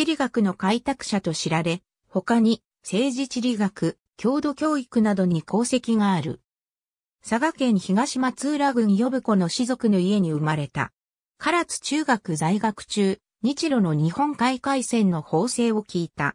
地理学の開拓者と知られ、他に政治地理学、郷土教育などに功績がある。佐賀県東松浦郡呼子の士族の家に生まれた。唐津中学在学中、日露の日本海海戦の法制を聞いた。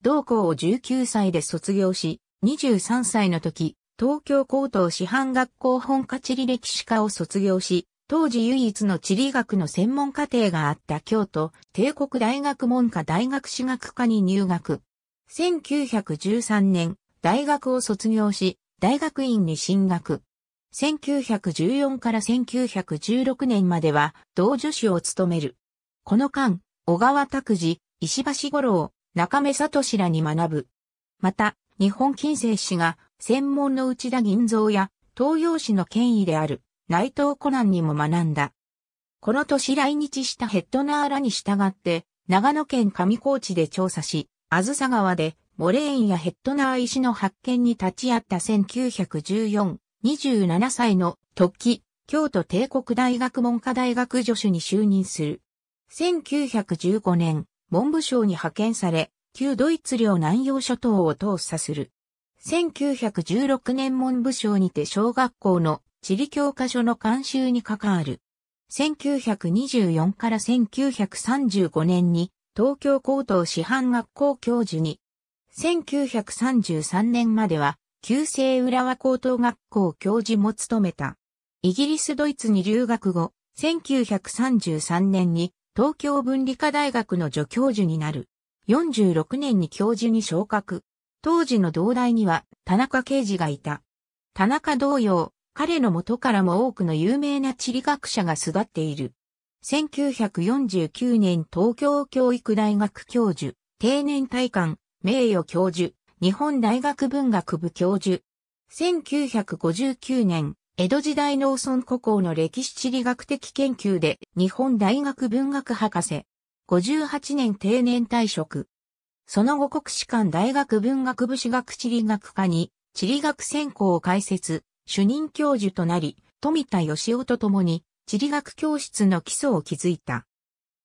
同校を19歳で卒業し、23歳の時、東京高等師範学校本科地理歴史科を卒業し、当時唯一の地理学の専門課程があった京都帝国大学文科大学史学科に入学。1913年、大学を卒業し、大学院に進学。1914から1916年までは同助手を務める。この間、小川拓司、石橋五郎、中目聡らに学ぶ。また、日本近世史が専門の内田銀蔵や東洋史の権威である内藤コナンにも学んだ。この年来日したヘッドナーらに従って、長野県上高地で調査し、あずさ川でモレーンやヘッドナー石の発見に立ち会った1914、27歳の時、京都帝国大学文科大学助手に就任する。1915年、文部省に派遣され、旧ドイツ領南洋諸島を統査する。1916年文部省にて小学校の地理教科書の監修に関わる。1924から1935年に東京高等師範学校教授に、1933年までは旧制浦和高等学校教授も務めた。イギリスドイツに留学後、1933年に東京文理科大学の助教授になる。46年に教授に昇格。当時の同大には田中啓治がいた。田中同様、彼の元からも多くの有名な地理学者が育っている。1949年東京教育大学教授、定年退官、名誉教授、日本大学文学部教授。1959年、江戸時代農村古校の歴史地理学的研究で日本大学文学博士。58年定年退職。その後国士舘大学文学部史学地理学科に地理学専攻を開設。主任教授となり、富田義雄と共に地理学教室の基礎を築いた。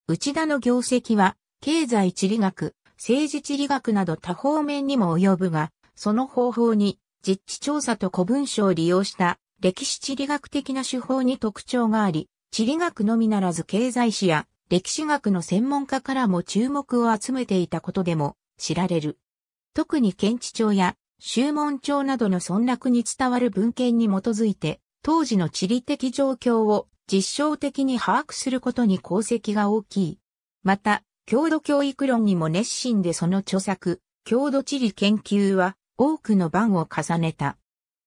内田の業績は、経済地理学、政治地理学など多方面にも及ぶが、その方法に実地調査と古文書を利用した歴史地理学的な手法に特徴があり、地理学のみならず経済史や歴史学の専門家からも注目を集めていたことでも知られる。特に検地庁や宗門帳などの村落に伝わる文献に基づいて、当時の地理的状況を実証的に把握することに功績が大きい。また、郷土教育論にも熱心でその著作、郷土地理研究は多くの番を重ねた。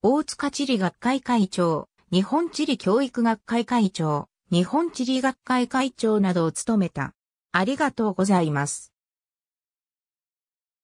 大塚地理学会会長、日本地理教育学会会長、日本地理学会会長などを務めた。ありがとうございます。